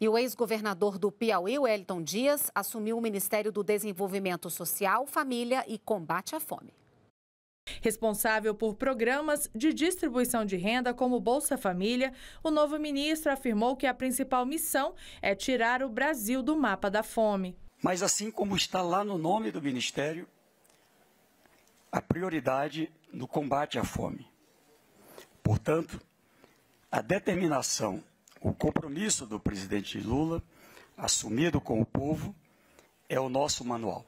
E o ex-governador do Piauí, Wellington Dias, assumiu o Ministério do Desenvolvimento Social, Família e Combate à Fome. Responsável por programas de distribuição de renda como Bolsa Família, o novo ministro afirmou que a principal missão é tirar o Brasil do mapa da fome. Mas, assim como está lá no nome do ministério, a prioridade no combate à fome. Portanto, a determinação, o compromisso do presidente Lula, assumido com o povo, é o nosso manual.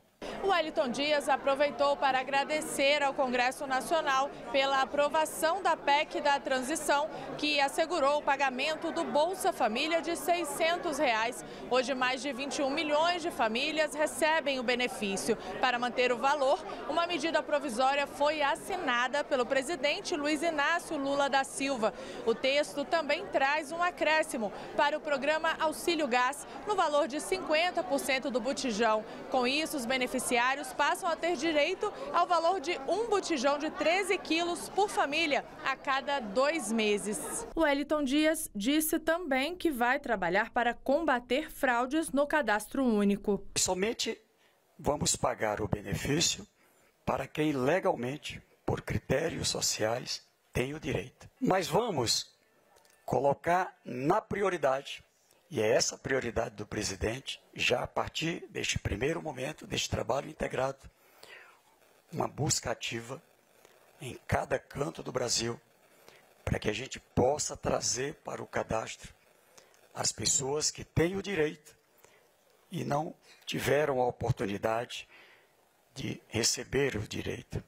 O Wellington Dias aproveitou para agradecer ao Congresso Nacional pela aprovação da PEC da transição, que assegurou o pagamento do Bolsa Família de 600 reais. Hoje, mais de 21 milhões de famílias recebem o benefício. Para manter o valor, uma medida provisória foi assinada pelo presidente Luiz Inácio Lula da Silva. O texto também traz um acréscimo para o programa Auxílio Gás, no valor de 50% do botijão. Com isso, os beneficiários beneficiários passam a ter direito ao valor de um botijão de 13 quilos por família a cada dois meses. O Wellington Dias disse também que vai trabalhar para combater fraudes no cadastro único. Somente vamos pagar o benefício para quem legalmente, por critérios sociais, tem o direito. Mas vamos colocar na prioridade e é essa a prioridade do presidente, já a partir deste primeiro momento, deste trabalho integrado, uma busca ativa em cada canto do Brasil, para que a gente possa trazer para o cadastro as pessoas que têm o direito e não tiveram a oportunidade de receber o direito.